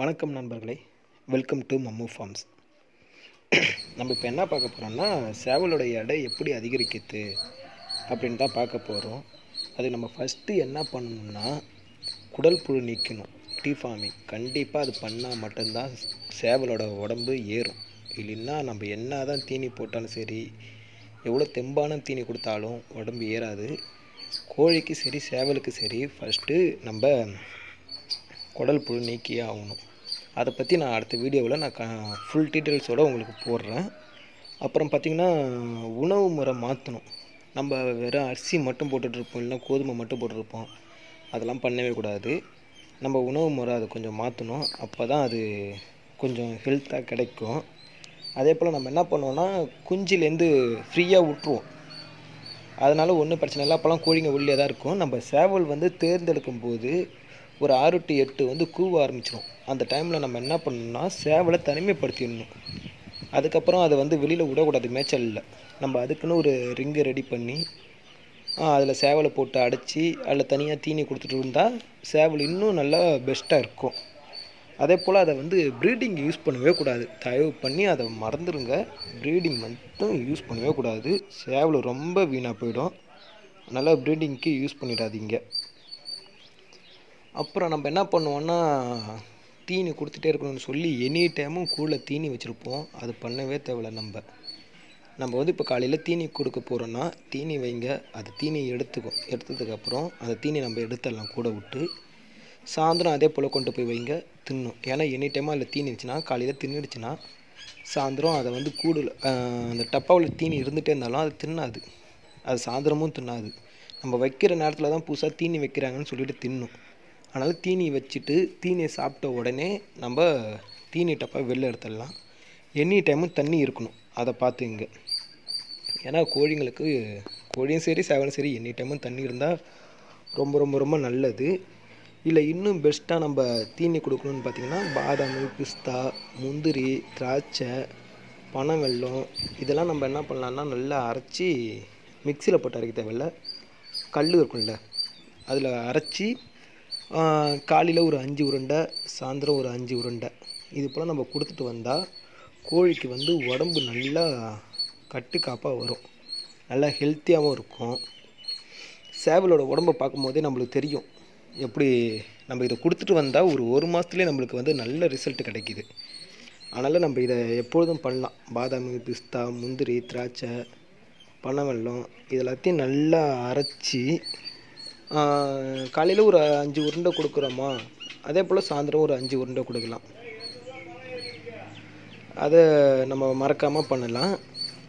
வணக்கம் நண்பர்களே. Welcome to மம்மு forms நம்ம இப்போ என்ன பார்க்க போகிறோம்னா சேவலோட எடை எப்படி அதிகரிக்குது அப்படின்னு தான் பார்க்க போகிறோம் அது நம்ம ஃபஸ்ட்டு என்ன பண்ணணும்னா குடல் புழு நீக்கணும். டீ ஃபார்மிங் கண்டிப்பாக அது பண்ணால் மட்டும்தான் சேவலோட உடம்பு ஏறும். இல்லைன்னா நம்ம என்ன தான் தீனி போட்டாலும் சரி எவ்வளோ தெம்பான தீனி கொடுத்தாலும் உடம்பு ஏறாது. கோழிக்கு சரி சேவலுக்கு சரி ஃபஸ்ட்டு நம்ம குடல் புழு நீக்கியே ஆகணும். அதை பற்றி நான் அடுத்த வீடியோவில் நான் க ஃபுல் டீட்டெயில்ஸோடு உங்களுக்கு போடுறேன். அப்புறம் பார்த்திங்கன்னா உணவு முறை மாற்றணும் நம்ம வெறும் அரிசி மட்டும் போட்டுட்ருப்போம் இல்லைன்னா கோதுமை மட்டும் போட்டுருப்போம் அதெல்லாம் பண்ணவே கூடாது. நம்ம உணவு முறை அதை கொஞ்சம் மாற்றணும் அப்போ தான் அது கொஞ்சம் ஹெல்த்தாக கிடைக்கும். அதே போல் நம்ம என்ன பண்ணுவோன்னா குஞ்சிலேருந்து ஃப்ரீயாக விட்ருவோம் அதனால் ஒன்றும் பிரச்சனை இல்லை. அப்போல்லாம் கோழிங்க உள்ளே தான் இருக்கும். நம்ம சேவல் வந்து தேர்ந்தெடுக்கும் போது ஒரு ஆறு டு எட்டு வந்து கூவ ஆரம்பிச்சிடும் அந்த டைமில் நம்ம என்ன பண்ணணும்னா சேவலை தனிமைப்படுத்திடணும். அதுக்கப்புறம் அதை வந்து வெளியில் விடக்கூடாது மேய்ச்சலில். நம்ம அதுக்குன்னு ஒரு ரிங்கு ரெடி பண்ணி அதில் சேவலை போட்டு அடைச்சி அதில் தனியாக தீனி கொடுத்துட்டு இருந்தால் சேவல் இன்னும் நல்லா பெஸ்ட்டாக இருக்கும். அதே போல் அதை வந்து ப்ரீடிங் யூஸ் பண்ணவே கூடாது. தயவு பண்ணி அதை மறந்துடுங்க ப்ரீடிங் மட்டும் யூஸ் பண்ணவே கூடாது. சேவல் ரொம்ப வீணாக போயிடும். நல்லா ப்ரீடிங்க்கு யூஸ் பண்ணிடாதீங்க. அப்புறம் நம்ம என்ன பண்ணுவோம்னா தீனி கொடுத்துட்டே இருக்கணும்னு சொல்லி எனி டைமும் கூட தீனி வச்சுருப்போம். அது பண்ணவே தேவையில்ல நம்ம. நம்ம வந்து இப்போ காலையில் தீனி கொடுக்க போகிறோன்னா தீனி வைங்க. அது தீனி எடுத்துக்கும் எடுத்ததுக்கப்புறம் அந்த தீனி நம்ம எடுத்துடலாம் கூட விட்டு. சாயந்தரம் அதே போல் கொண்டு போய் வைங்க. தின்னும். ஏன்னா எனி டைமாக அதில் தீனி இருந்துச்சுன்னா காலையில் தின்னுடுச்சுன்னா சாயந்தரம் அதை வந்து கூடுல அந்த டப்பாவில் தீனி இருந்துகிட்டே இருந்தாலும் அது தின்னாது. அது சாயந்தரமும் தின்னாது. நம்ம வைக்கிற நேரத்தில் தான் புதுசாக தீனி வைக்கிறாங்கன்னு சொல்லிட்டு தின்னும். அதனால் தீனி வச்சுட்டு தீனியை சாப்பிட்ட உடனே நம்ம தீனி டப்பா வெளில எடுத்துடலாம். எனி டைமும் தண்ணி இருக்கணும். அதை பார்த்துங்க ஏன்னா கோழிங்களுக்கு கோழியும் சரி சேவலும் சரி எனி டைமும் தண்ணி இருந்தால் ரொம்ப ரொம்ப ரொம்ப நல்லது. இல்லை இன்னும் பெஸ்ட்டாக நம்ம தீனி கொடுக்கணுன்னு பார்த்திங்கன்னா பாதாம் பிஸ்தா முந்திரி திராட்சை பனை வெல்லம் இதெல்லாம் நம்ம என்ன பண்ணலான்னா நல்லா அரைச்சி மிக்சியில் போட்டு அரைக்க தேவையில்ல. கல் இருக்கும்ல அதில் அரைச்சி காலையில் ஒரு அஞ்சு உருண்டை சாயந்தரம் ஒரு அஞ்சு உருண்டை. இது போல் நம்ம கொடுத்துட்டு வந்தால் கோழிக்கு வந்து உடம்பு நல்லா கட்டுக்காப்பாக வரும். நல்லா ஹெல்த்தியாகவும் இருக்கும். சேவலோட உடம்பை பார்க்கும்போதே நம்மளுக்கு தெரியும். எப்படி நம்ம இதை கொடுத்துட்டு வந்தால் ஒரு ஒரு மாதத்துலேயே நம்மளுக்கு வந்து நல்ல ரிசல்ட் கிடைக்கிது. அதனால் நம்ம இதை எப்பொழுதும் பண்ணலாம். பாதாமி பிஸ்தா முந்திரி திராட்சை பனவெல்லம் இது எல்லாத்தையும் நல்லா அரைச்சி காலையில் ஒரு அஞ்சு உருண்டை கொடுக்குறோமா? அதே போல் சாயந்தரம் ஒரு அஞ்சு உருண்டை கொடுக்கலாம். அதை நம்ம மறக்காமல் பண்ணலாம்.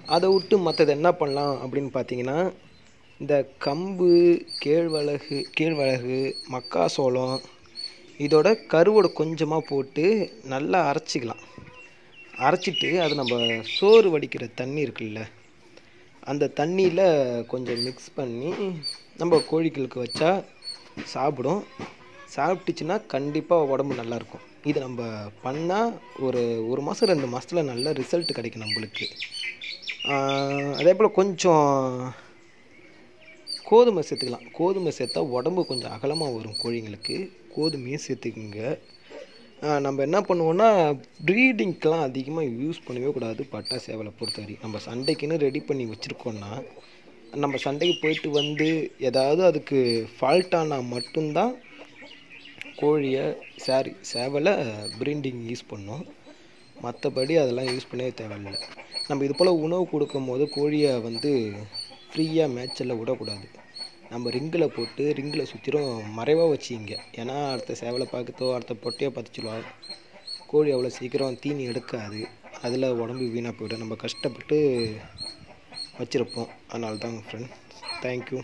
அதை விட்டு மற்றது என்ன பண்ணலாம் அப்படின்னு பார்த்தீங்கன்னா இந்த கம்பு கேழ்வழகு கேழ்வழகு மக்காசோளம் இதோட கருவோட கொஞ்சமாக போட்டு நல்லா அரைச்சிக்கலாம். அரைச்சிட்டு அது நம்ம சோறு வடிக்கிற தண்ணி இருக்குல்ல அந்த தண்ணியில் கொஞ்சம் மிக்ஸ் பண்ணி நம்ம கோழிகளுக்கு வச்சா சாப்பிடும். சாப்பிட்டுச்சுன்னா கண்டிப்பாக உடம்பு நல்லாயிருக்கும் இது நம்ம பண்ணால் ஒரு ஒரு மாதம் ரெண்டு மாதத்தில் நல்ல ரிசல்ட் கிடைக்கும் நம்மளுக்கு. அதே போல் கொஞ்சம் கோதுமை சேர்த்துக்கலாம். கோதுமை சேர்த்தா உடம்பு கொஞ்சம் அகலமாக வரும் கோழிங்களுக்கு கோதுமையும் சேர்த்துக்குங்க. நம்ம என்ன பண்ணுவோன்னா ப்ரீடிங்க்கெலாம் அதிகமாக யூஸ் பண்ணவே கூடாது பட்டா சேவலை பொறுத்தவரை. நம்ம சண்டைக்குன்னு ரெடி பண்ணி வச்சுருக்கோன்னா நம்ம சண்டைக்கு போயிட்டு வந்து ஏதாவது அதுக்கு ஃபால்ட்டானா மட்டும்தான் கோழியை சாரி சேவலை ப்ரீடிங் யூஸ் பண்ணோம். மற்றபடி அதெல்லாம் யூஸ் பண்ணவே தேவையில்லை. நம்ம இது போல் உணவு கொடுக்கும் போது கோழியை வந்து ஃப்ரீயாக மேய்ச்சலில் விடக்கூடாது. நம்ம ரிங்கில் போட்டு ரிங்கில் சுற்றிலும் மறைவாக வச்சிங்க. ஏன்னா அடுத்த சேவலை பார்க்கத்தோ அடுத்த பொட்டையை பார்த்துச்சிடுவா கோழி அவ்வளோ சீக்கிரம் தீனி எடுக்காது. அதில் உடம்பு வீணாக போய்டும். நம்ம கஷ்டப்பட்டு வச்சுருப்போம். அதனால தான் ஃப்ரெண்ட் தேங்க்யூ